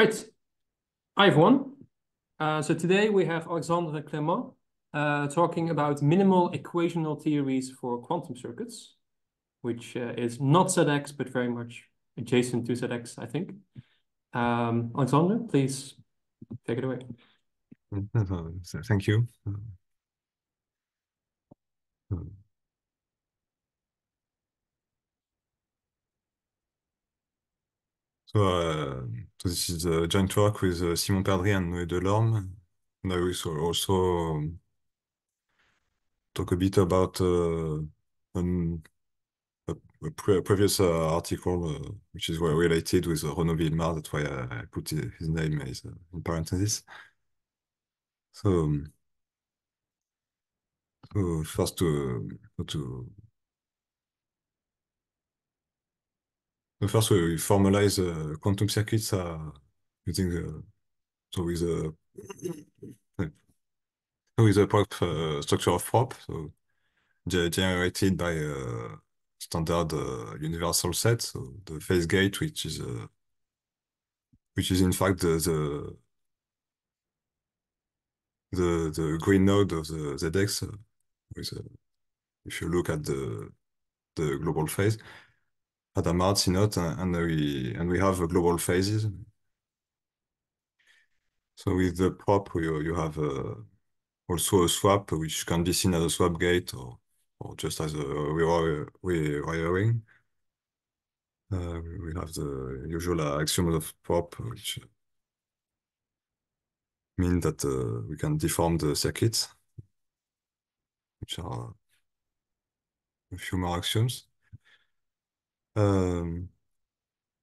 Right. Hi, everyone. Uh, so today we have Alexandre Clément uh, talking about minimal equational theories for quantum circuits, which uh, is not ZX, but very much adjacent to ZX, I think. Um, Alexandre, please take it away. Thank you. So this is a joint work with uh, Simon Perdrix and Noé Delorme. And I will also um, talk a bit about uh, um, a previous article, which is related with Renaud Vilmart. That's why I put his name in parentheses. Um, so first, we formalize euh, quantum circuits using the uh, so with uh, prop uh, structure of prop, so generated by a standard universal set. So the phase gate, which is which is in fact the the the green node of the ZX. If you look at the the global phase, Hadamard, CNOT, and and, we and we have global phases. So with the prop, you you have uh, also a swap, which can be seen as a swap gate or or just as a rewiring. Uh, we have the usual axiom of prop, which mean that uh, we can deform the circuits, which are a few more axioms. Um,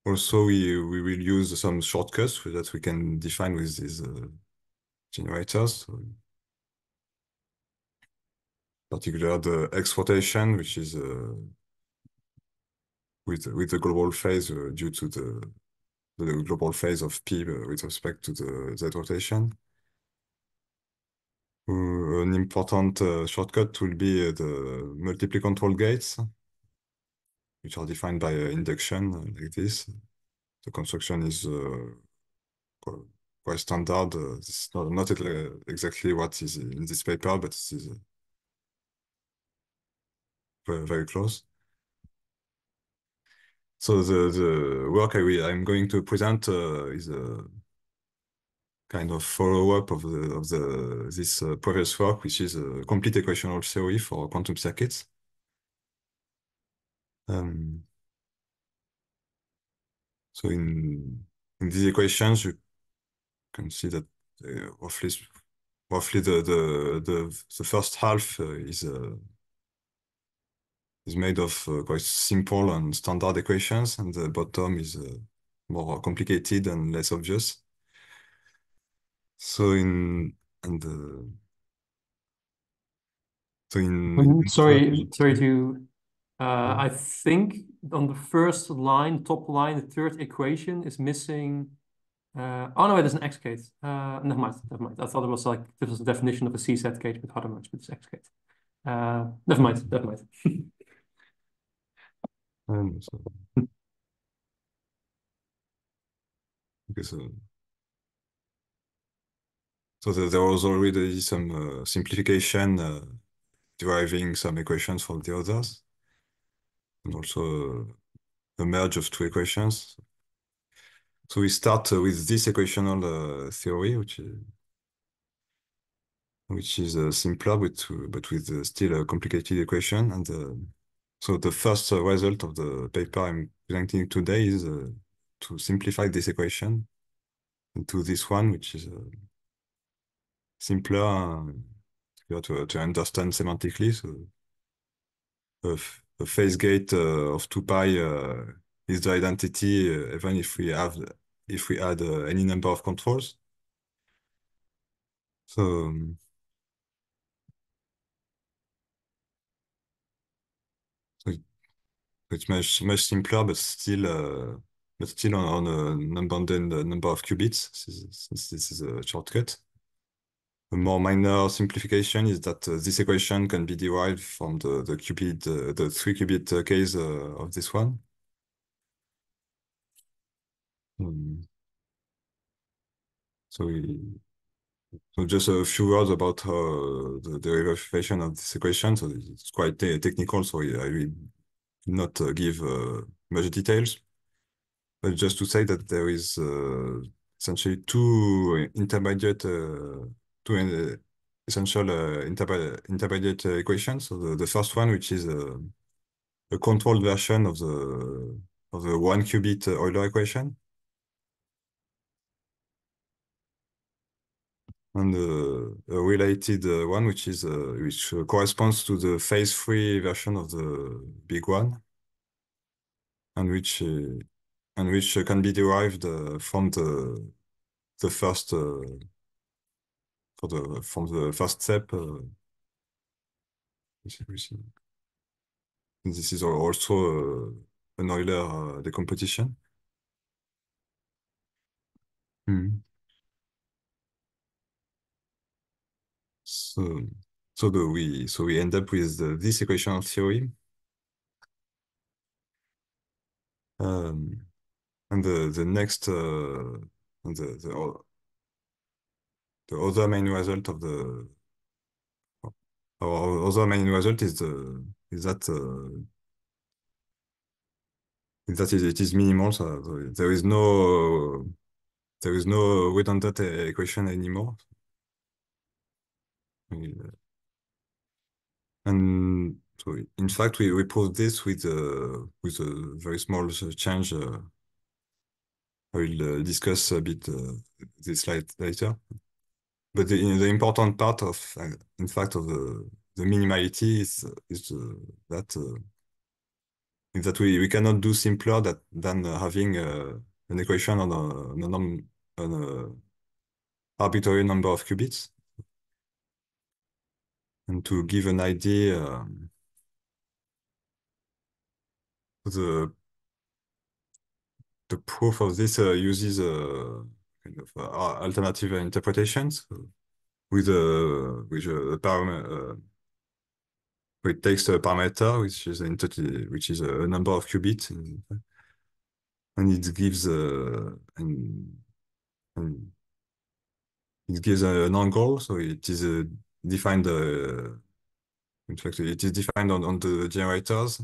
also, we we will use some shortcuts that we can define with these uh, generators. Particularly the X rotation, which is uh, with with the global phase uh, due to the global phase of P with respect to the Z rotation. An important shortcut will be the multiply control gates, which are defined by uh, induction uh, like this. The construction is uh, quite standard. It's not exactly what is in this paper, but it is very very close. So the the work I I'm going to present is a kind of follow-up of of the this previous work, which is a complete equational theory for quantum circuits. Um, so in in these equations, you can see that uh, roughly roughly the the the, the first half uh, is uh, is made of quite simple and standard equations, and the bottom is more complicated and less obvious. So in mm-hmm. Sorry sorry to... Uh, I think on the first line, top line, the third equation is missing... Uh, oh, no, it is an X gate. Uh, never mind, never mind. I thought it was like, this was the definition of a CZ gate with Hadamard, but it's X gate. Never mind, never mind. Um, so there was already some simplification deriving some equations from the others, and also a merge of two equations. So we start uh, with this equational uh, theory, which is which is uh, simpler, but but with uh, still a complicated equation. And so the first result of the paper I'm presenting today is to simplify this equation into this one, which is simpler to understand semantically. So a phase gate uh, of 2π uh, is the identity uh, even if we have if we add any number of controls. So um, it's much simpler, but still but still on an unbounded number of qubits, since this is a shortcut. A more minor simplification is that this equation can be derived from the the qubit the three-qubit case of this one. So we so just a few words about uh, the derivation of this equation. So it's quite te technical, so I will not uh, give uh, much details. But just to say that there is uh, essentially two intermediate, uh, two uh, essential inter intermediate equations. So the, the first one, which is a, a controlled version of the of the one qubit Euler equation. and uh, a related uh, one, which is uh, which corresponds to the phase three version of the big one, and which and which can be derived from the the first for the from the first step. This is also an Euler decomposition. Mm. So, so the, we so we end up with the, this equational theory. Um, and the the next uh, the the the other main result of the our other main result is the is that uh, is that it is minimal. So there is no there is no redundant equation anymore. And so in fact, we, we proved this with, uh, with a very small change. Uh, I will uh, discuss a bit uh, this slide later. But the, the important part of, uh, in fact, of the, the minimality is, is uh, that is that we, we cannot do simpler that, than having an equation on a, on a, on a arbitrary number of qubits. And to give an idea, um, the the proof of this uh, uses uh, kind of uh, alternative interpretations with a with a parameter. Uh, it takes a parameter which is entity, which is a number of qubits, and it gives a and, and it gives an angle, so it is defined, uh, in fact, it is defined on, on the generators.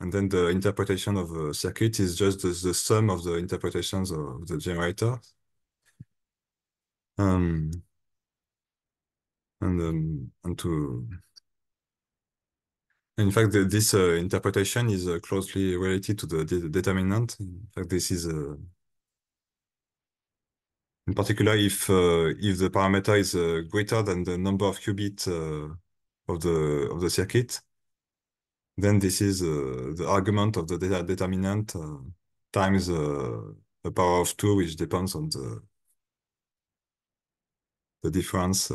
And then the interpretation of a circuit is just the, the sum of the interpretations of the generator. Um, and, um, and to, in fact, the, this uh, interpretation is uh, closely related to the de determinant. In fact, this is a, in particular, if uh, if the parameter is uh, greater than the number of qubits uh, of the of the circuit, then this is the argument of the data determinant times the power of two, which depends on the the difference.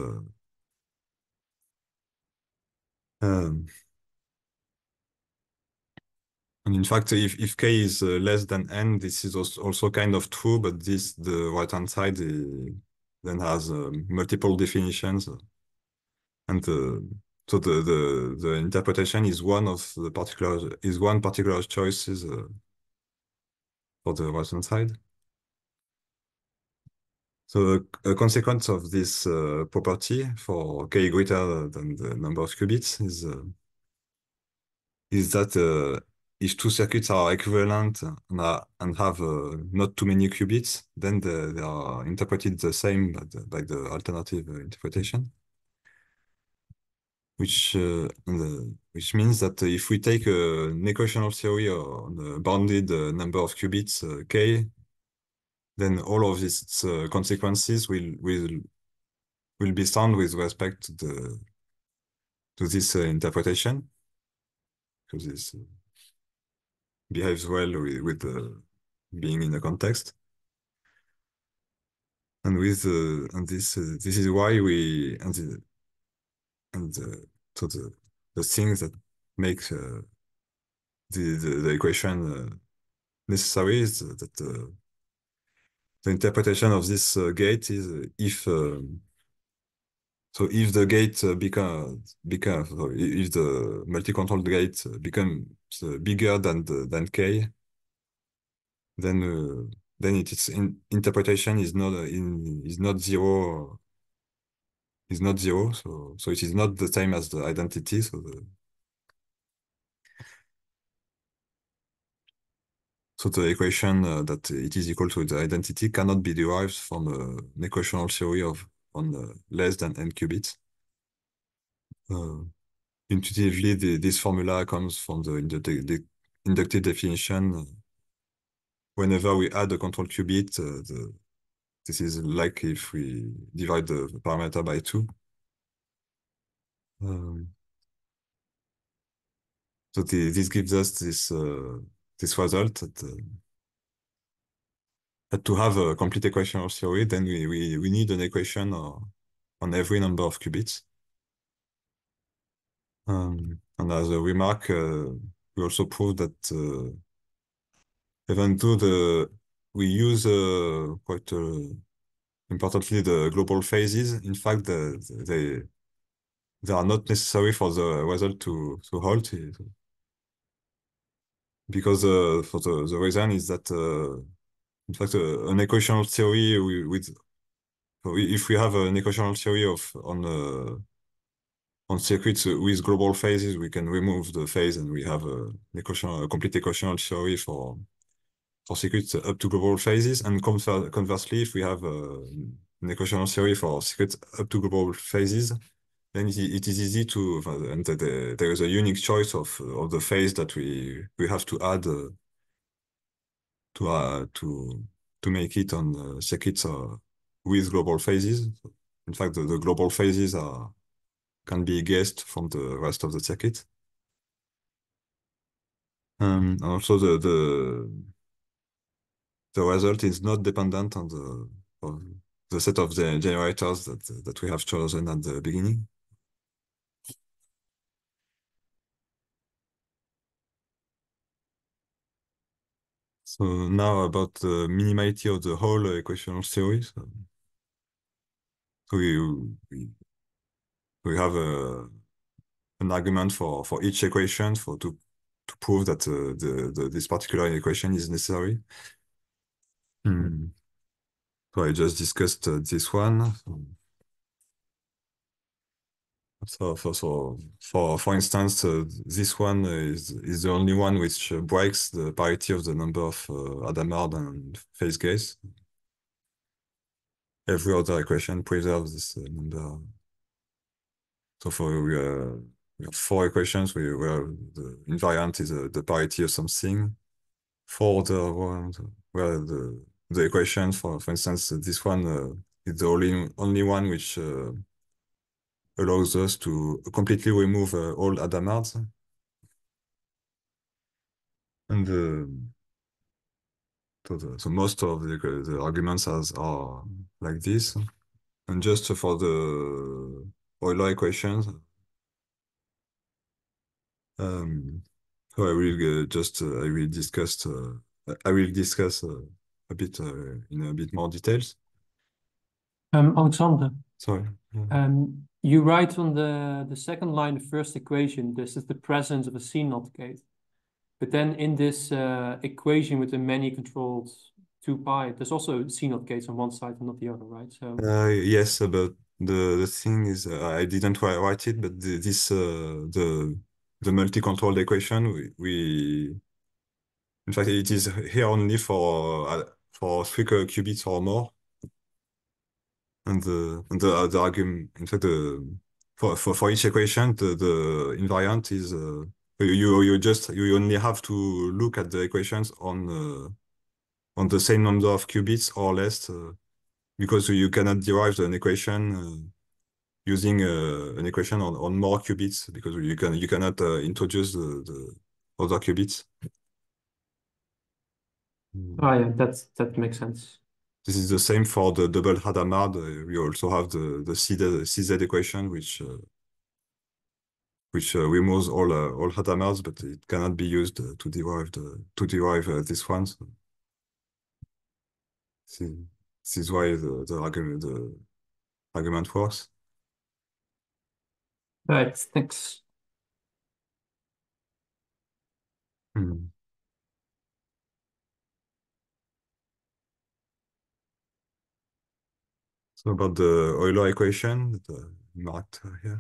Um, and in fact, if, if k is uh, less than n, this is also kind of true, but this, the right-hand side, then has uh, multiple definitions. And uh, so the, the, the interpretation is one of the particular, is one particular choices uh, for the right-hand side. So a, consequence of this uh, property for k greater than the number of qubits is, uh, is that if two circuits are equivalent and, and have uh, not too many qubits, then the, they are interpreted the same by the, by the alternative interpretation. Which uh, which means that if we take uh, an equational theory on a bounded uh, number of qubits uh, k, then all of these uh, consequences will will will be sound with respect to the to this interpretation because this behaves well with, with uh, being in the context. And with uh, and this uh, this is why we and the, and the, so the the things that make uh, the, the, the equation uh, necessary is that uh, the interpretation of this gate is if um, so if the gate uh, becomes becomes if the multi-controlled gate becomes bigger than the than k, then uh, then its in, interpretation is not in is not zero is not zero. So so it is not the same as the identity. So the so the equation uh, that it is equal to the identity cannot be derived from uh, an equational theory of on uh, less than n qubits. Uh, intuitively, the, this formula comes from the, the, the inductive definition. Whenever we add a control qubit, the, this is like if we divide the parameter by two. Um, so the, this gives us this uh, this result that, uh, that to have a complete equational theory, then we, we, we need an equation or, on every number of qubits. Um, and as a remark, uh, we also prove that uh, even though the we use uh, quite importantly the global phases, in fact, the, they they are not necessary for the result to to hold because uh, for the, the reason is that uh, in fact uh, an equational theory with if we have an equational theory of on on circuits with global phases, we can remove the phase and we have a, equational, a complete equational theory for for circuits up to global phases. And conversely, if we have an equational theory for circuits up to global phases, then it is easy to, and the, there is a unique choice of, of the phase that we, we have to add uh, to, uh, to, to make it on uh, circuits uh, with global phases. In fact, the, the global phases are can be guessed from the rest of the circuit. Um, also, the, the the result is not dependent on the on the set of the generators that that we have chosen at the beginning. So now about the minimality of the whole equational theory. So we, we we have a an argument for for each equation for to to prove that uh, the, the this particular equation is necessary. Hmm. So I just discussed uh, this one. So for so for for instance, uh, this one is is the only one which uh, breaks the parity of the number of uh, Hadamard and phase gates. Every other equation preserves this uh, number. So for we, uh, we have four equations we, where the invariant is uh, the parity of something. Four other ones where the the equation for for instance this one uh, is the only only one which uh, allows us to completely remove uh, all Hadamards. And the, so, the, so most of the, the arguments as are like this. And just for the Euler equations. Um, so I will uh, just uh, I will discuss uh, I will discuss uh, a bit uh, in a bit more details. Um, Alexander. Sorry. Um, you write on the the second line, the first equation. This is the presence of a CNOT gate, but then in this uh, equation with the many controlled two pi, there's also CNOT gates on one side and not the other, right? So yes, but the the thing is uh, I didn't write it, but the, this uh, the the multi-controlled equation we, we in fact it is here only for uh, for three qubits or more, and the and the, the argument in fact the for, for for each equation the the invariant is uh, you you just you only have to look at the equations on uh, on the same number of qubits or less uh, because you cannot derive an equation uh, using uh, an equation on, on more qubits because you can you cannot uh, introduce the, the other qubits. Oh yeah, that's that makes sense. This is the same for the double Hadamard. Uh, we also have the the CZ, CZ equation, which uh, which uh, removes all uh, all Hadamards, but it cannot be used to derive the to derive this one. So this is why the, the argument the argument works. Right, thanks. Hmm. So about the Euler equation marked here.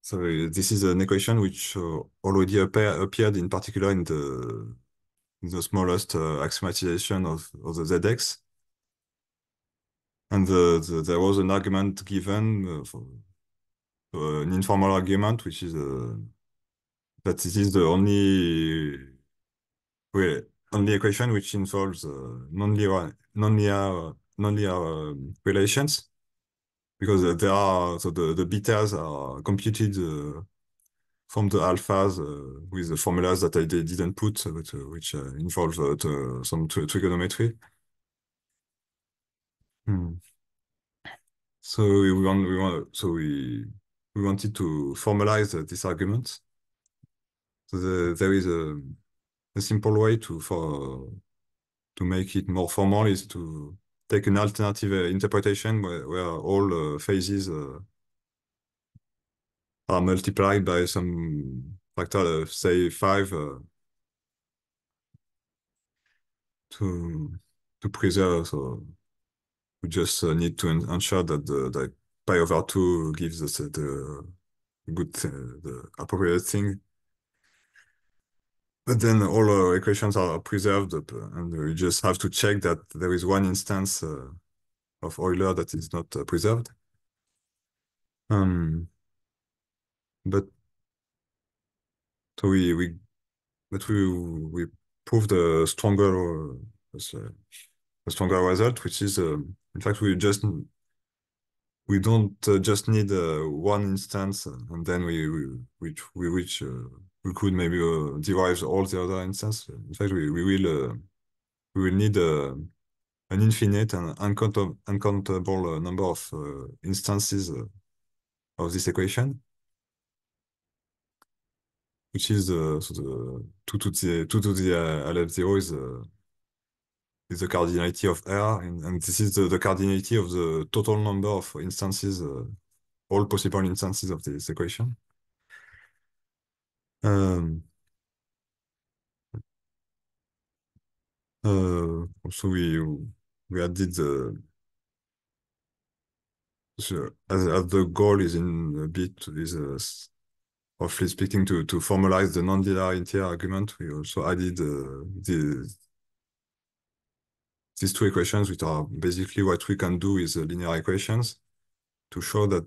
So this is an equation which uh, already appear, appeared in particular in the in the smallest uh, axiomatization of, of the ZX. And the, the, there was an argument given uh, for an informal argument, which is that this is the only way, only equation which involves uh, nonlinear nonlinear nonlinear um, relations because uh, there are so the the betas are computed uh, from the alphas uh, with the formulas that I didn't put, but uh, which uh, involve some trigonometry. Hmm. So we want we want so we we wanted to formalize this argument. So the, there is a a simple way to for to make it more formal is to take an alternative uh, interpretation where, where all uh, phases uh, are multiplied by some factor of say five uh, to to preserve. So we just uh, need to ensure that the, the pi over two gives us the good the appropriate thing but then all our equations are preserved, and we just have to check that there is one instance uh, of Euler that is not uh, preserved. Um, but so we we but we we proved a stronger uh, a stronger result, which is um, in fact we just we don't uh, just need uh, one instance and then we we we, reach uh, we could maybe uh, derive all the other instances. In fact, we, we will uh, we will need uh, an infinite and uncountable, uncountable number of instances of this equation, which is uh, so the two to the two to the uh, aleph zero is uh, is the cardinality of R, and, and this is the, the cardinality of the total number of instances, uh, all possible instances of this equation. Um, uh, also, we we added the so as, as the goal is in a bit is uh, roughly speaking to to formalize the non-linearity argument. We also added uh, the these two equations, which are basically what we can do with linear equations, to show that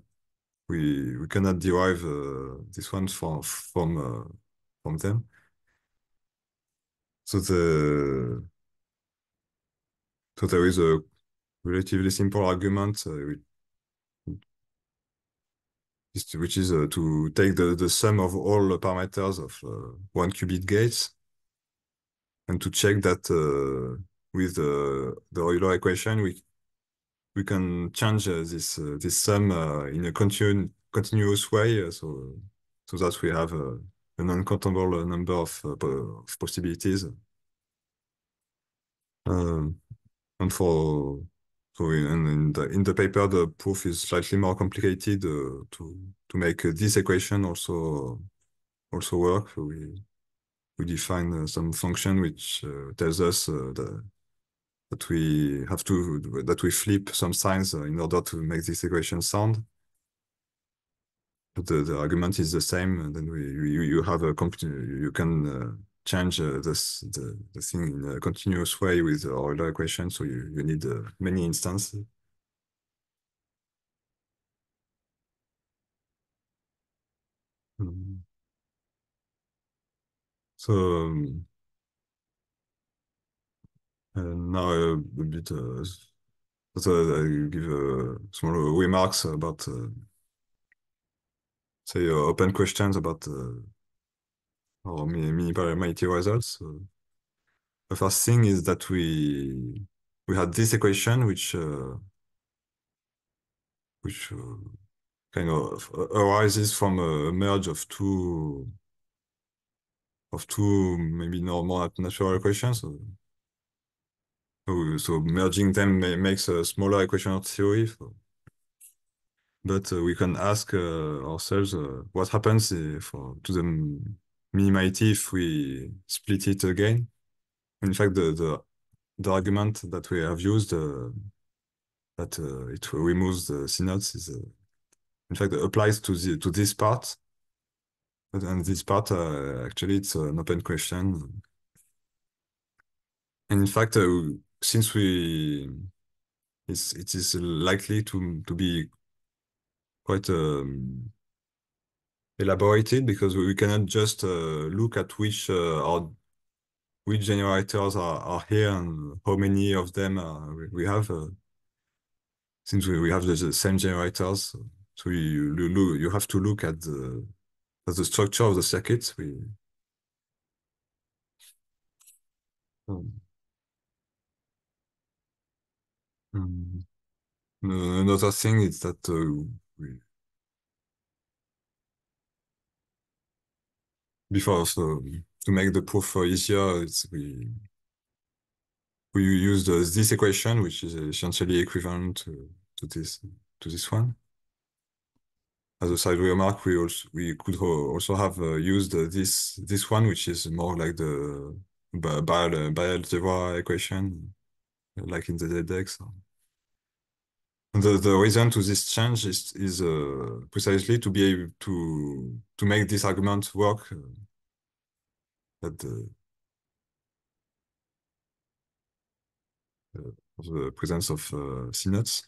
we we cannot derive uh, this one from from uh, from them. So the so there is a relatively simple argument uh, which is uh, to take the, the sum of all the parameters of uh, one qubit gates and to check that uh, with the, the Euler equation we we can change uh, this uh, this sum uh, in a continu continuous way, so so that we have an uncountable number of, of possibilities. Um, and for so in, in the in the paper the proof is slightly more complicated uh, to to make uh, this equation also also work. So we we define uh, some function which tells us the that we have to that we flip some signs in order to make this equation sound. But the, the argument is the same, and then we you, you have a you can uh, change uh, this the, the thing in a continuous way with the Euler equation, so you, you need uh, many instances. Hmm. So um, now a bit, I give uh, small remarks about, say, open questions about uh, our mini probability results. The first thing is that we we had this equation which uh, which uh, kind of arises from a merge of two of two maybe normal natural equations. So so, so merging them makes a smaller equational theory. But uh, we can ask uh, ourselves uh, what happens if, to the minimality if we split it again. In fact, the, the, the argument that we have used uh, that uh, it removes the CNOTs is, uh, in fact, applies to the to this part. But and this part, uh, actually, it's an open question. And in fact, uh, since we, it's, it is likely to to be quite um, elaborated because we cannot just uh, look at which uh, are which generators are, are here and how many of them we, we have uh, since we, we have the, the same generators. So you, you, you have to look at the at the structure of the circuits. We um, um, another thing is that uh, we before so to make the proof easier it's we we use this equation which is essentially equivalent to, to this to this one. As a side remark we also we could also have uh, used uh, this this one which is more like the bialgebra equation like in the ZX the, the reason to this change is, is uh, precisely to be able to to make this argument work uh, that the, uh, the presence of uh, CNOTs.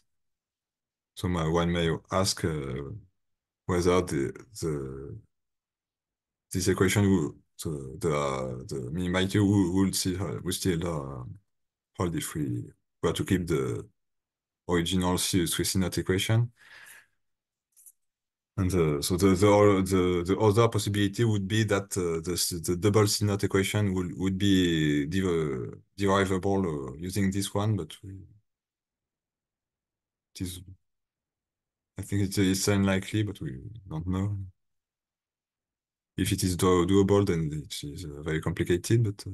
So my, one may ask uh, whether the the this equation will, so the uh, the minimality will, will still uh, will still uh, if we were to keep the original three CNOT equation. And uh, so the, the the the other possibility would be that uh, the the double CNOT equation would would be derivable uh, using this one, but we, it is I think it's, it's unlikely, but we don't know. If it is do doable, then it is uh, very complicated, but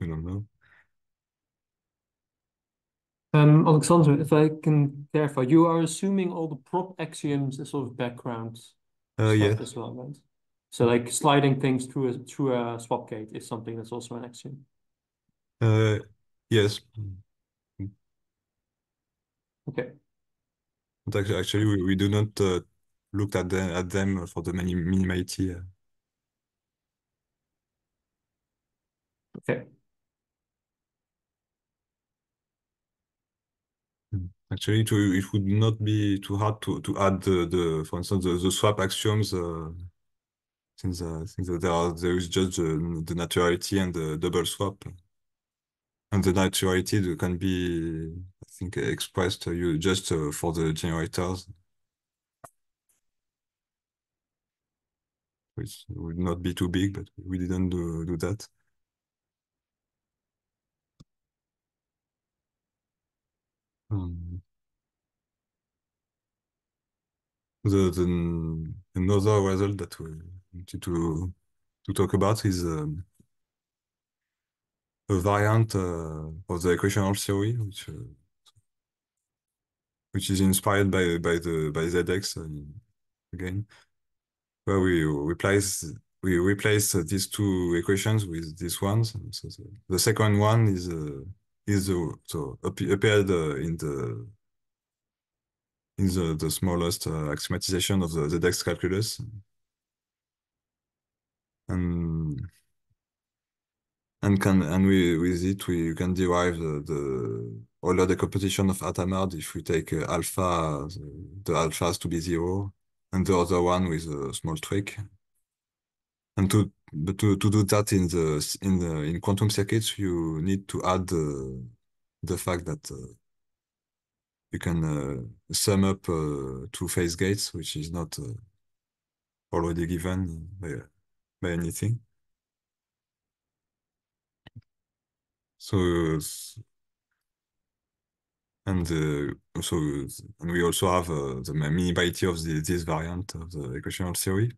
we don't know. Um, Alexander, if I can clarify, you are assuming all the prop axioms as sort of background uh, yeah. as well, right? So like sliding things through a through a swap gate is something that's also an axiom. Uh, yes. Okay. But actually, we, we do not uh, look at them at them for the many minimality. Uh. Okay. Actually, to, it would not be too hard to, to add the, the for instance, the, the swap axioms, uh, since, uh, since there, are, there is just the, the naturality and the double swap. And the naturality can be, I think, expressed uh, you just uh, for the generators. Which would not be too big, but we didn't do, do that. The, the another result that we wanted to to talk about is um, a variant uh, of the equational theory, which uh, which is inspired by by the by ZX uh, again, where we replace we replace these two equations with these ones. So the, the second one is uh, is uh, so appeared uh, in the in the, the smallest uh, axiomatization of the, the ZX calculus. And and can and we with it we can derive the, the Euler decomposition of Hadamard if we take uh, alpha the, the alphas to be zero and the other one with a small trick. And to but to, to do that in the in the in quantum circuits you need to add the the fact that uh, you can uh, sum up uh, two phase gates, which is not uh, already given by, by anything. So, and uh, so, and we also have uh, the minimality of the, this variant of the equational theory.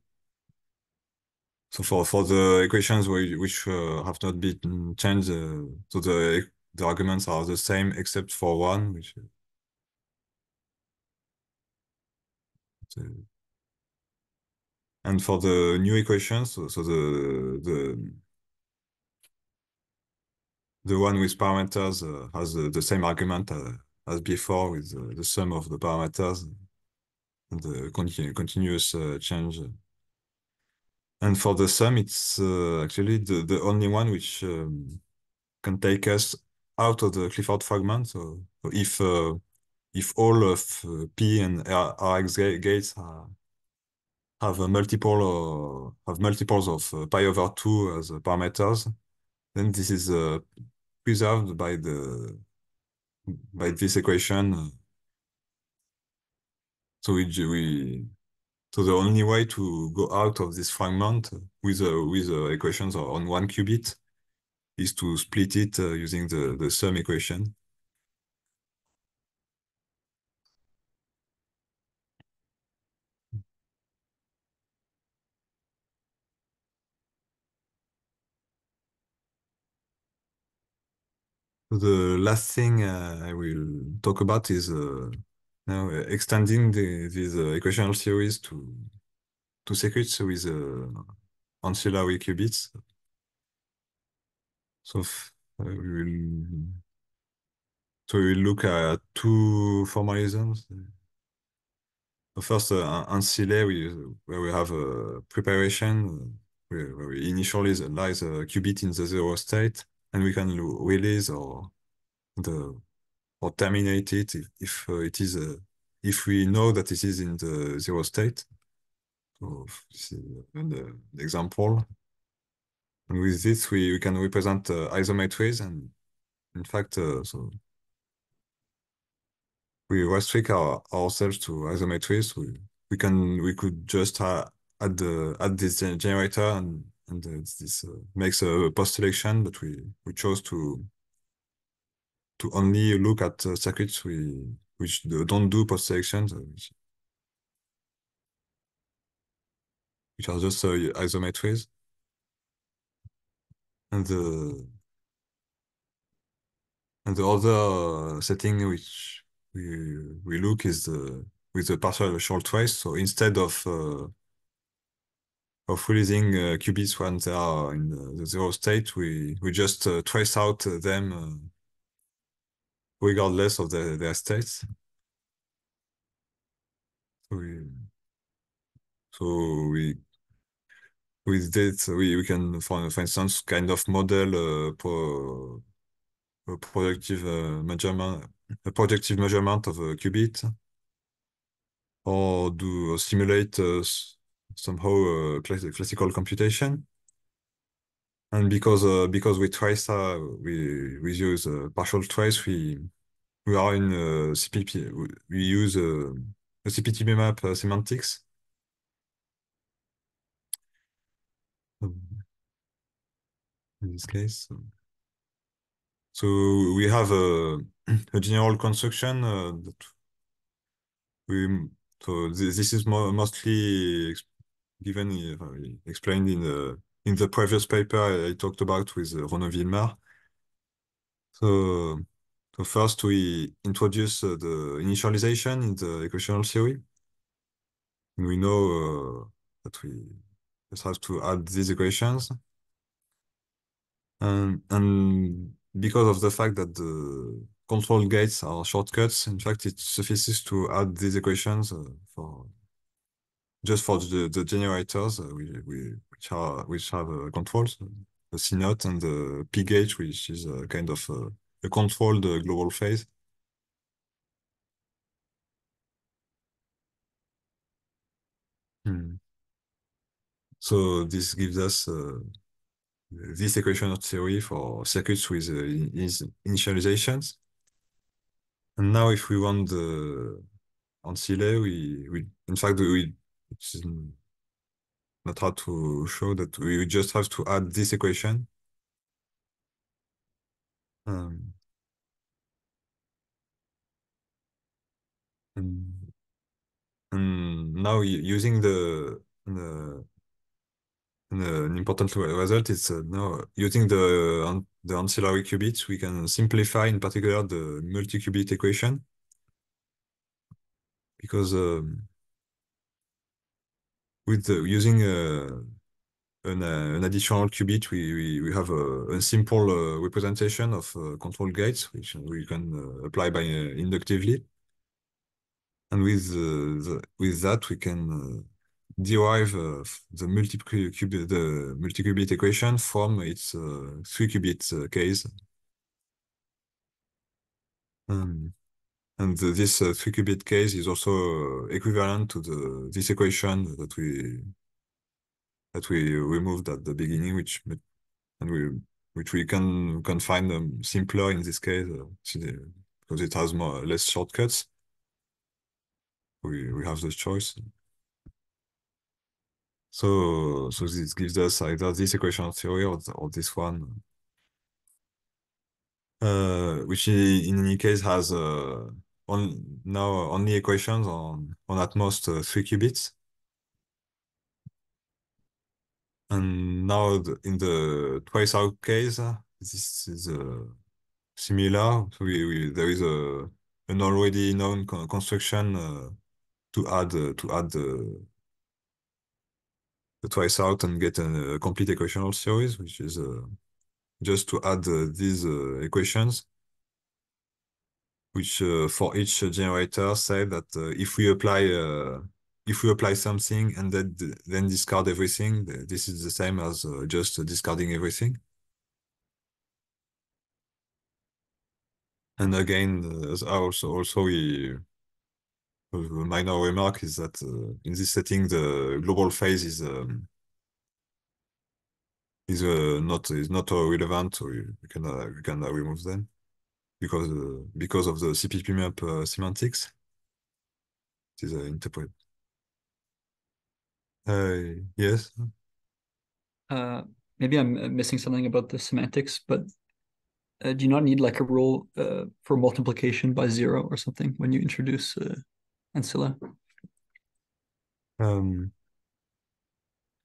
So for, for the equations which uh, have not been changed, so the, the arguments are the same except for one, which and for the new equations, so, so the the the one with parameters uh, has the, the same argument uh, as before with uh, the sum of the parameters and the continu continuous uh, change. And for the sum, it's uh, actually the, the only one which um, can take us out of the Clifford fragment. So, if uh, if all of P and Rx gates are have a multiple or have multiples of uh, pi over 2 as parameters, then this is uh, preserved by the by this equation. So we we so the only way to go out of this fragment with uh, with uh, equations on one qubit is to split it uh, using the the sum equation. The last thing uh, I will talk about is now uh, extending the, these uh, equational series to to circuits with uh, ancillary qubits. So uh, we will so we will look at two formalisms. The first uh, ancillary, where we have a preparation, where, where we initialize a qubit in the zero state, and we can release or the or terminate it if, uh, it is a, if we know that it is in the zero state. So this is an example. And with this, we, we can represent uh, isometries, and in fact, uh, so we restrict our, ourselves to isometries. We we can we could just uh, add the add this generator and and uh, this uh, makes a post selection, but we we chose to to only look at uh, circuits we which don't do post selections, uh, which, which are just uh, isometries, and the and the other setting which we we look is the with the partial short trace. So instead of uh, of releasing uh, qubits when they are in the, zero state, we we just uh, trace out them uh, regardless of the, their states. So we, so we with that we, we can for, for instance kind of model uh, pro, a projective uh, measurement a projective measurement of a qubit or do or simulate uh, somehow uh, classical computation. And because uh, because we trace uh, we we use uh, partial trace, we we are in uh, CPP. We use uh, a CPT map uh, semantics. In this case, so, we have a, a general construction that we so this, is mo mostly given explained in the in the previous paper I, talked about with uh, Renaud Vilmart. So, so first we introduce uh, the initialization in the equational theory. And we know uh, that we just have to add these equations. And, and because of the fact that the control gates are shortcuts, in fact, it suffices to add these equations uh, for just for the, the generators, uh, we, we, which are which have uh, controls, the CNOT and the P gate, which is a kind of uh, a controlled global phase. Hmm. So this gives us uh, this equational theory for circuits with uh, initializations. And now if we want the ancillary, we, we in fact we it's not hard to show that we just have to add this equation. Um, and, and now using the, the an important result is uh, now using the the ancillary qubits, we can simplify in particular the multi-qubit equation because um, with the, using an, uh, an additional qubit, we, we, we have a, a simple uh, representation of uh, control gates, which we can uh, apply by uh, inductively. And with, the, with that, we can derive the multi-qubit the multi-qubit equation from its three-qubit case. Um, and this three-qubit case is also equivalent to the this equation that we that we removed at the beginning, which and we which we can can find them simpler in this case uh, because it has more less shortcuts. We we have this choice. So so this gives us either this equation theory or, or this one, uh, which in any case has uh, on now only equations on on at most uh, three qubits. And now the, in the discard case, this is uh, similar. So we, we, there is a an already known con construction uh, to add uh, to add the discard and get a, complete equational theory, which is uh, just to add uh, these uh, equations which uh, for each generator say that uh, if we apply uh, if we apply something and then then discard everything, this is the same as just discarding everything. And again, also also we a minor remark is that uh, in this setting the global phase is um, is uh, not is not relevant, so we can uh, we can remove them because uh, because of the CPTP map uh, semantics. It is uh, interpret uh, yes. Uh, maybe I'm uh, missing something about the semantics, but uh, do you not need like a rule uh, for multiplication by zero or something when you introduce uh, Ancilla? Um,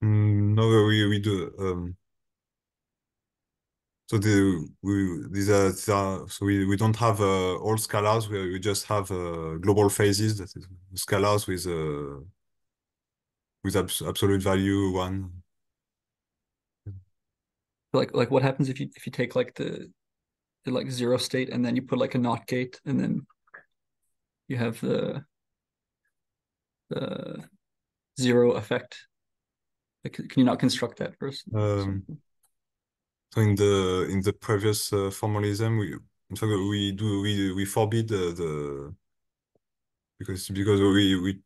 mm, no, we we do. Um, so the we these are, so we, we don't have uh, all scalars. We we just have uh, global phases. That is scalars with uh, with abs absolute value one. Like like what happens if you if you take like the the like zero state and then you put like a not gate and then you have the the zero effect. Like, can you not construct that first? Um, so in the in the previous uh, formalism, we in fact we do we we forbid uh, the because because we we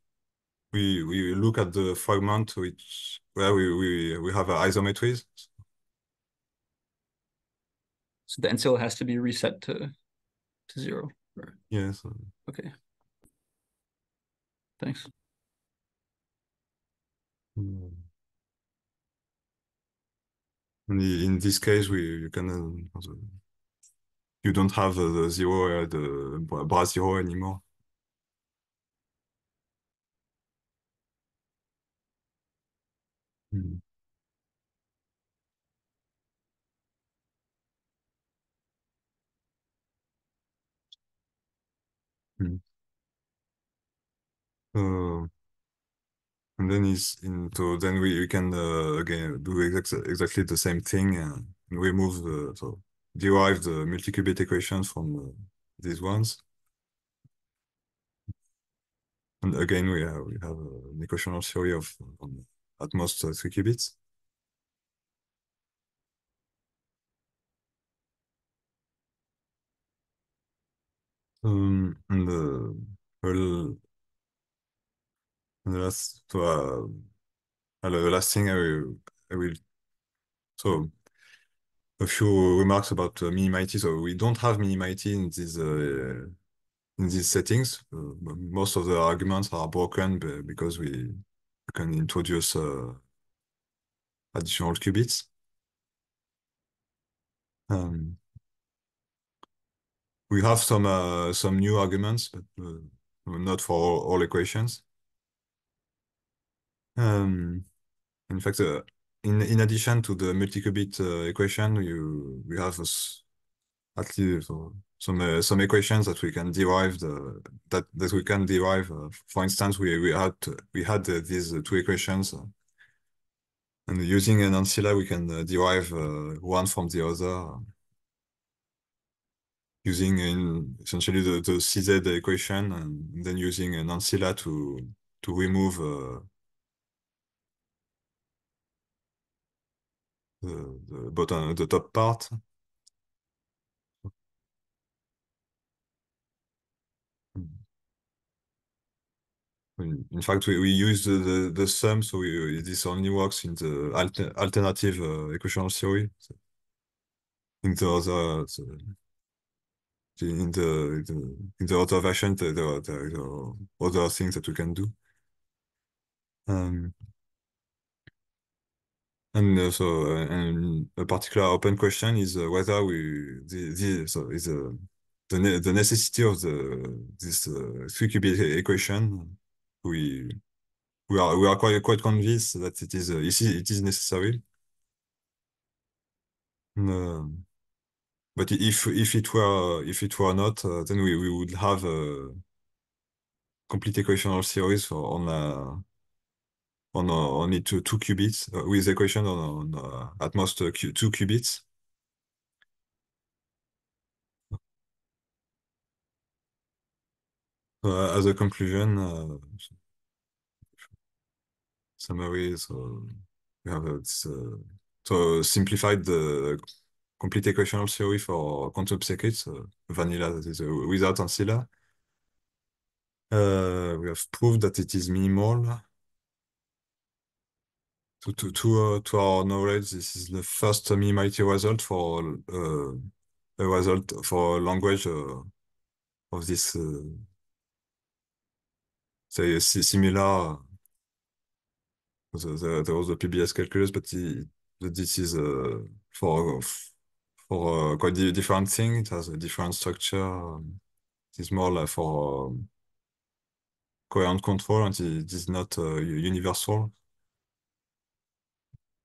we we look at the fragment which where we we, we have isometries. So the Ancilla has to be reset to to zero. Or... Yes. Okay. Thanks. Hmm. In this case, we you can you don't have the zero uh, the bra zero anymore. Hmm. Hmm. Uh, and then is into then we, we can uh, again do exact, exactly the same thing and remove the so derive the multi-qubit equations from uh, these ones. And again, we have we have an equational theory of um, at most uh, three qubits. Um, and the well, and the last uh, the last thing I will, I will so a few remarks about uh, minimality. So we don't have minimality in these uh, in these settings. Uh, most of the arguments are broken because we can introduce uh, additional qubits. Um, we have some uh, some new arguments, but uh, not for all, all equations. Um, in fact, uh, in in addition to the multi-qubit uh, equation, you we have at least some uh, some equations that we can derive the that that we can derive. Uh, for instance, we we had we had uh, these two equations And using an ancilla, we can uh, derive uh, one from the other using in essentially the, the CZ equation and then using an ancilla to to remove the, the bottom the top part. In fact, we, we use the, the, the sum, so we, this only works in the alter, alternative uh, equational theory. So in the other, so in the, the, in the other version, there, there are other things that we can do. Um, and uh, so, uh, and a particular open question is uh, whether we the, the so is uh, the ne the necessity of the this uh, three qubit equation. We we are we are quite quite convinced that it is uh, it is necessary. Um, but if if it were if it were not, uh, then we, we would have a complete equational theory on a on uh, only two two qubits uh, with equation on, on uh, at most two qubits. Uh, as a conclusion, summary. So we have uh, so simplified the complete equational theory for quantum circuits, uh, vanilla that is uh, without ancilla. Uh, we have proved that it is minimal. To, to, to, uh, to our knowledge, this is the first minimality result for uh, a result for a language uh, of this, uh, say, similar. The, the, there was the PBS calculus, but the, this is uh, for for uh, quite a different thing. It has a different structure. Um, it is more like for um, coherent control, and it is not uh, universal.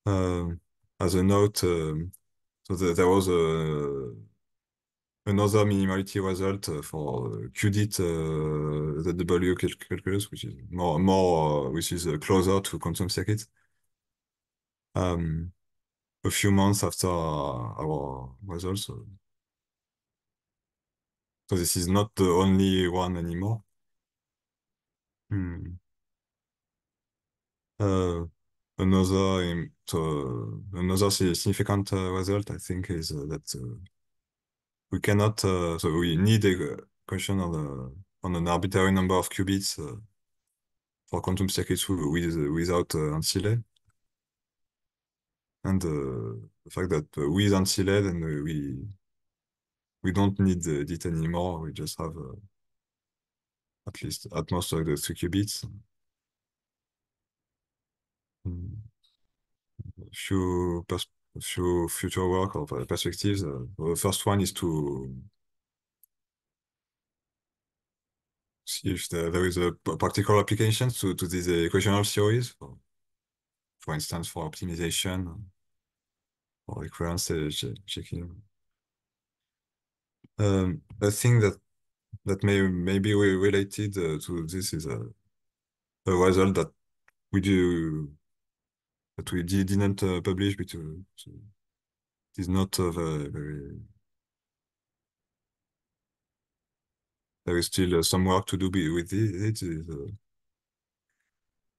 Um, as a note, um, so the, there was a another minimality result uh, for qudit, uh, the W calculus, which is more more uh, which is uh, closer to quantum circuits. Um, a few months after our results. So, so this is not the only one anymore. Hmm. Uh, another so another significant uh, result, I think, is uh, that uh, we cannot. Uh, so we need a question on a, on an arbitrary number of qubits uh, for quantum circuits with without ancilla and uh, the fact that uh, with ancilla, then we we don't need it anymore. We just have uh, at least at most like the three qubits. Mm. Few few future work or perspectives. the first one is to see if there, is a practical application to, to these equational theories, for, for instance, for optimization or recurrence checking. Um, a thing that that may may be related uh, to this is a, a result that we do that we didn't uh, publish because it is not uh, very, there is still uh, some work to do with it. it uh,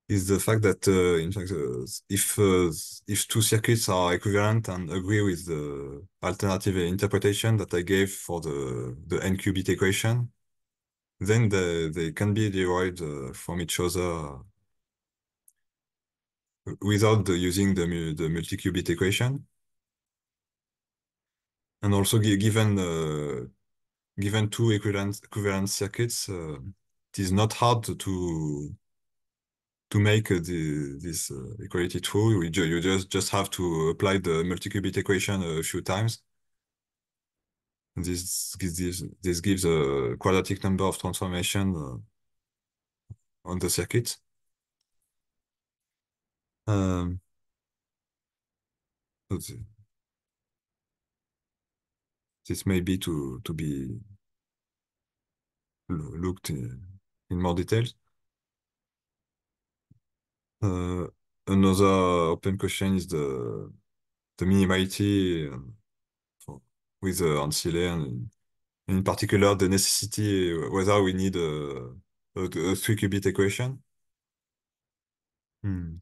is the fact that uh, in fact uh, if uh, if two circuits are equivalent and agree with the alternative interpretation that I gave for the the n qubit equation, then the, they can be derived uh, from each other without the, using the the multi-qubit equation. And also given uh, given two equivalent equivalent circuits, uh, it is not hard to to make uh, the, this uh, equality true, you, you just, just have to apply the multi-qubit equation a few times. This, this, this gives a quadratic number of transformation uh, on the circuit. Um, this may be to, to be looked in, in more details. Uh, another open question is the the minimality uh, for, with uh, Ancillary and in particular the necessity whether we need a, a, a three qubit equation. Hmm.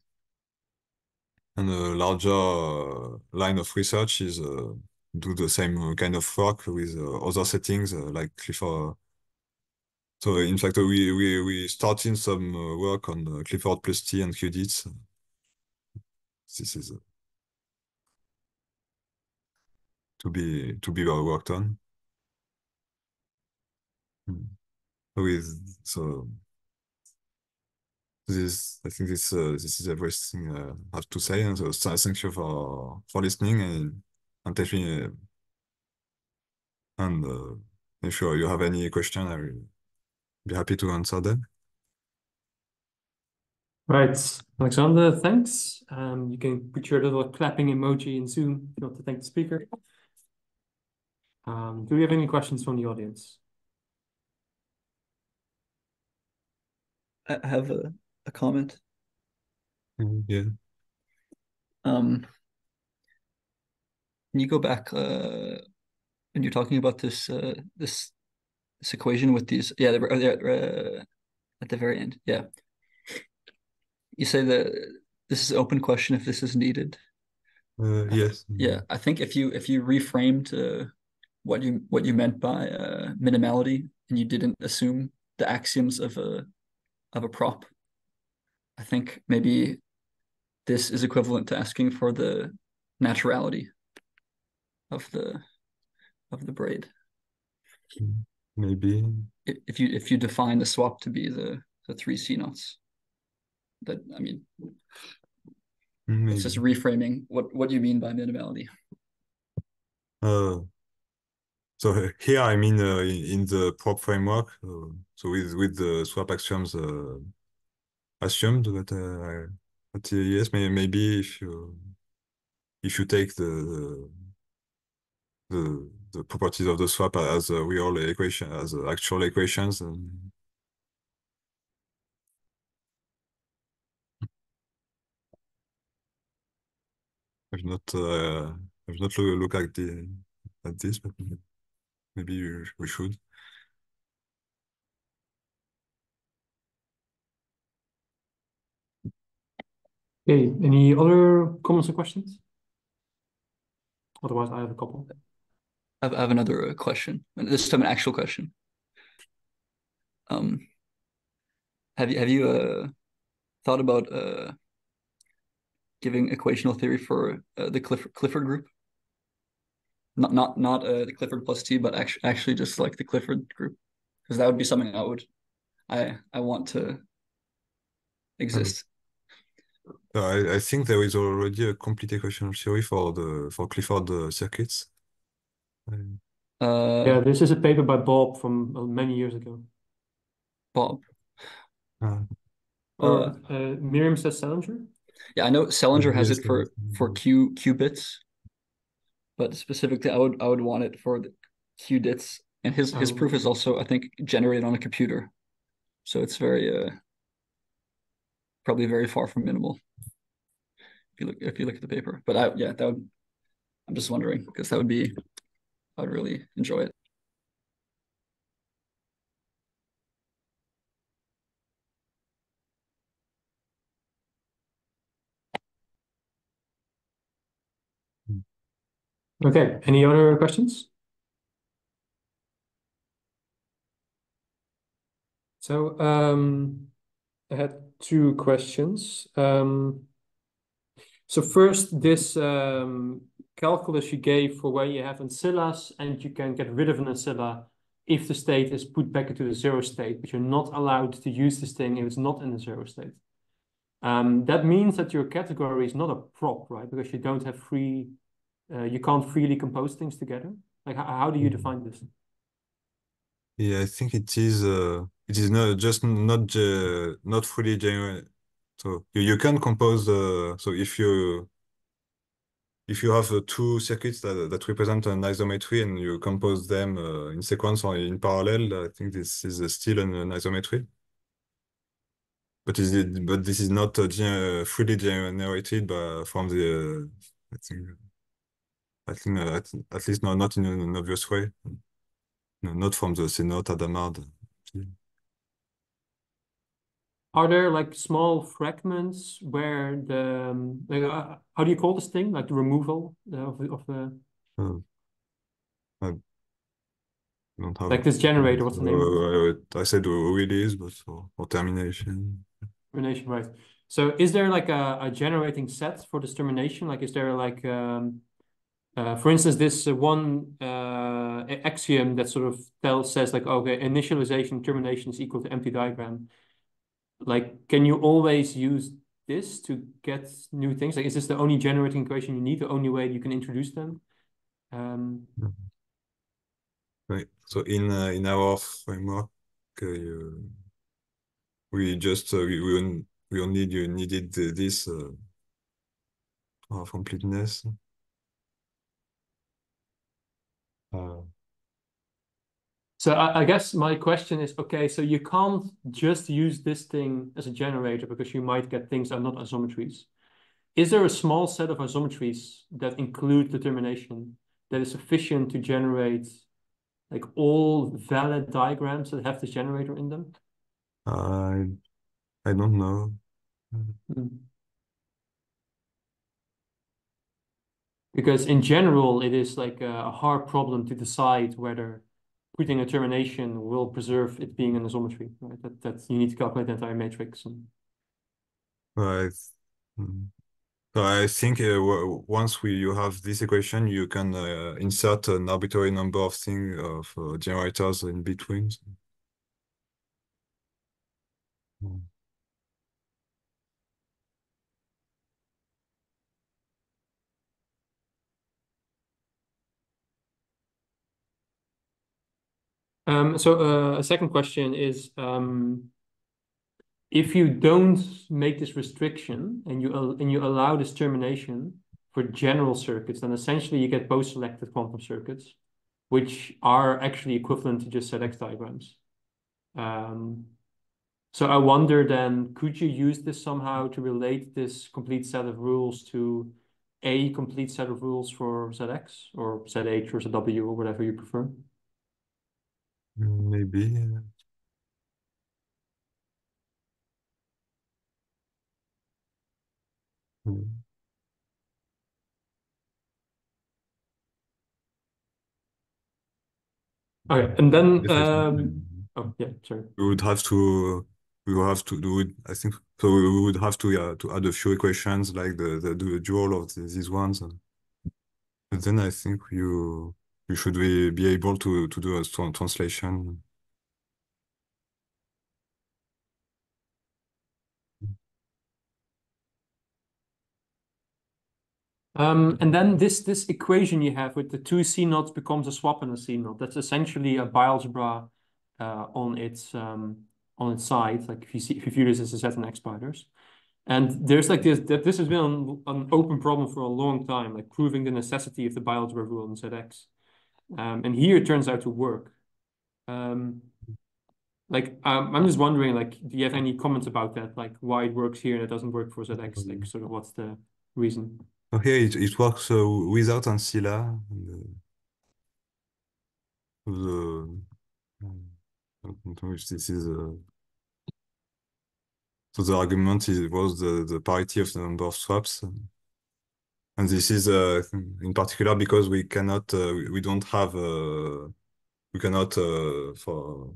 And a larger uh, line of research is uh, do the same kind of work with uh, other settings uh, like Clifford. So in fact, we we we starting some uh, work on uh, Clifford plus T and qudits. This is to be to be well worked on. Hmm. With so this I think this uh, this is everything uh, I have to say. And so thank you for for listening and and taking. Uh, and uh, if you you have any question, I will be happy to answer them. Right, Alexander, thanks. Um, you can put your little clapping emoji in Zoom if you want to thank the speaker. Um, do we have any questions from the audience? I have a, a comment. Mm, yeah. Um, can you go back uh, when you're talking about this uh, this this equation with these? Yeah, the, uh, at the very end. Yeah, you say that this is open question if this is needed. Uh, yes. Yeah, I think if you if you reframed uh, what you what you meant by uh, minimality and you didn't assume the axioms of a of a prop, I think maybe this is equivalent to asking for the naturality of the of the braid. Maybe if you if you define the swap to be the the three CNOTs, that I mean, Maybe. it's just reframing what what do you mean by minimality. Uh, so here I mean uh, in, in, the prop framework. Uh, so with with the swap axioms uh, assumed that uh, that yes, may, maybe if you if you take the the the properties of the swap as a real equation as actual equations and I've not uh, I've not looked at the at this, but maybe we should. Okay, any other comments or questions? Otherwise, I have a couple. I have, another uh, question, this time an actual question. Um, have you have you uh thought about uh giving equational theory for uh, the Clifford, Clifford group? Not not not uh, the Clifford plus T, but actually actually just like the Clifford group, because that would be something I would I I want to exist. I, I think there is already a complete equational theory for the for Clifford uh, circuits. Uh, yeah, this is a paper by Bob from uh, many years ago. Bob. Uh, or uh, Miriam says Selinger. Yeah, I know Selinger has it for for q qubits, but specifically, I would I would want it for the qubits, and his his proof is also I think generated on a computer, so it's very uh probably very far from minimal. If you look if you look at the paper, but I yeah that would I'm just wondering because that would be I'd really enjoy it. Okay, any other questions? So um, I had two questions. Um, so first, this um, calculus you gave for where you have ancillas and you can get rid of an ancilla if the state is put back into the zero state, but you're not allowed to use this thing if it's not in the zero state. Um, that means that your category is not a prop, right? Because you don't have free uh, you can't freely compose things together? Like how, how do you define this? Yeah, I think it is uh, it is not just not uh, not fully generated. So you, you can compose uh, so if you if you have uh, two circuits that, that represent an isometry and you compose them uh, in sequence or in parallel, I think this is uh, still an, an isometry. But is it? But this is not uh, gen fully generated by from the. Uh, I think. I think uh, at, at least no, not in an obvious way. No, not from the CNOT Hadamard. Are there like small fragments where the um, like, uh, how do you call this thing like the removal of the, of the uh, I don't have like this generator? What's the name? Uh, I said release, but or, or termination. Termination, right? So is there like a, a generating set for this termination? Like, is there like um, uh, for instance, this uh, one uh, axiom that sort of tells says like, okay, initialization termination is equal to empty diagram like can you always use this to get new things? Like, is this the only generating equation you need, the only way you can introduce them? Um, right. So in uh, in our framework, uh, we just uh, we we, only you needed this uh, completeness. Uh, so I, I, guess my question is, okay, so you can't just use this thing as a generator because you might get things that are not isometries. Is there a small set of isometries that include determination that is sufficient to generate like all valid diagrams that have this generator in them? I I don't know. Mm. Because in general, it is like a hard problem to decide whether putting a termination will preserve it being an isometry, right? That that you need to calculate the entire matrix. And... Right. Hmm. So I think uh, once we you have this equation, you can uh, insert an arbitrary number of things of uh, generators in between. Hmm. Um, so uh, a second question is, um, if you don't make this restriction and you and you allow this termination for general circuits, then essentially you get post-selected quantum circuits, which are actually equivalent to just ZX diagrams. Um, so I wonder then, could you use this somehow to relate this complete set of rules to a complete set of rules for ZX or ZH or ZW or whatever you prefer? Maybe. Hmm. Okay, and then um, oh yeah, sorry. We would have to we would have to do it, I think so we would have to yeah to add a few equations like the the, the dual of the, these ones. But then I think you you should be, be able to, to do a translation. Um, and then this this equation you have with the two CNOTs becomes a swap and a CNOT. That's essentially a bialgebra uh, on its um, on its side. Like if you see if you view this as a Z and X spiders. And there's like this that this has been an, an open problem for a long time, like proving the necessity of the bialgebra rule in ZX. Um, and here it turns out to work. Um, like um, I'm just wondering, like, do you have any comments about that? Like why it works here and it doesn't work for ZX? Like sort of what's the reason? Okay, it, it works uh, without ancilla. The, the which this is uh, so the argument is was the, the parity of the number of swaps. And this is uh, in particular because we cannot, uh, we don't have, uh, we cannot uh, for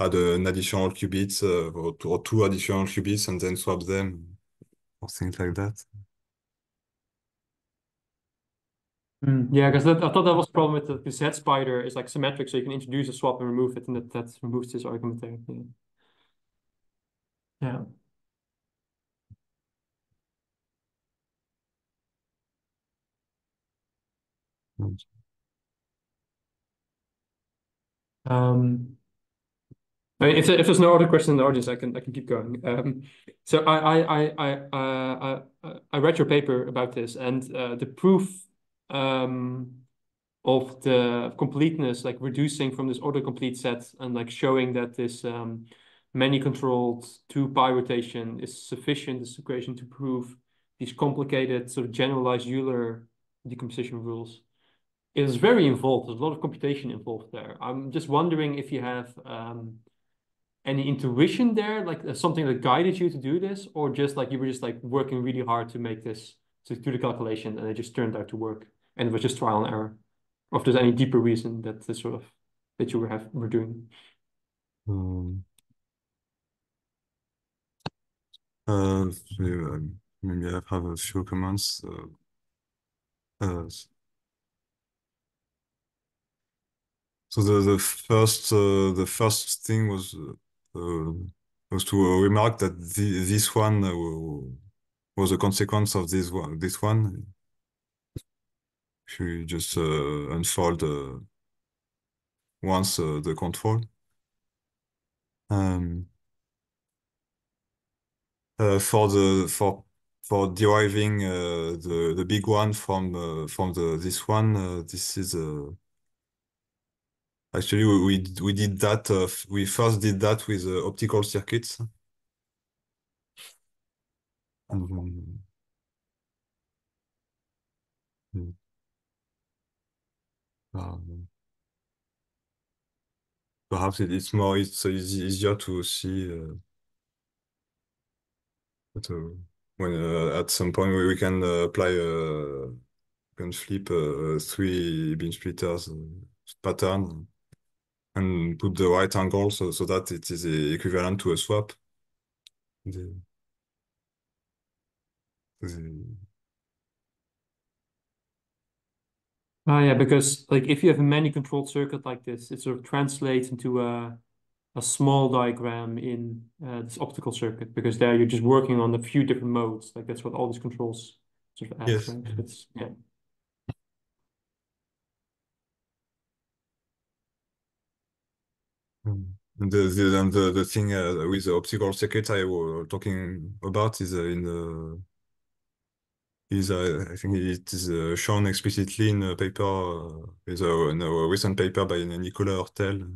add an additional qubits uh, or, two, or two additional qubits and then swap them or things like that. Mm, yeah, because I thought that was the problem with the, the Z spider is like symmetric, so you can introduce a swap and remove it, and that, that removes this argument there. Yeah. yeah. Um, I mean, if, there, if there's no other question in the audience, I can I can keep going. Um, so I I I I uh, I read your paper about this, and uh, the proof um, of the completeness, like reducing from this autocomplete set and like showing that this um, many controlled two pi rotation is sufficient this equation to prove these complicated sort of generalized Euler decomposition rules. Is very involved. There's a lot of computation involved there. I'm just wondering if you have um, any intuition there, like uh, something that guided you to do this, or just like you were just like working really hard to make this to do the calculation and it just turned out to work and it was just trial and error, or if there's any deeper reason that the sort of that you were have were doing. Um, uh, maybe I have a few comments. Uh, uh, so the the first uh, the first thing was uh, was to remark that the, this one uh, was a consequence of this one. This one. If you just uh, unfold once the control. Um, uh, for the for for deriving uh, the the big one from uh, from the this one, this is actually we we did that. we first did that with optical circuits. Um, um, perhaps it's more it's easier to see uh, but, uh, when uh, at some point we we can uh, apply uh, can flip uh, three beam splitters pattern and put the right angle so, so that it is equivalent to a swap. The, the, Oh yeah, because like if you have a many controlled circuit like this, it sort of translates into a a small diagram in uh, this optical circuit because there you're just working on a few different modes. Like that's what all these controls sort of add. Yes. Right? It's yeah. Um, and the the the, the thing uh, with the optical circuit I was talking about is uh, in the is uh, I think it is uh, shown explicitly in a paper uh, is a, in a recent paper by Nicola Heurtel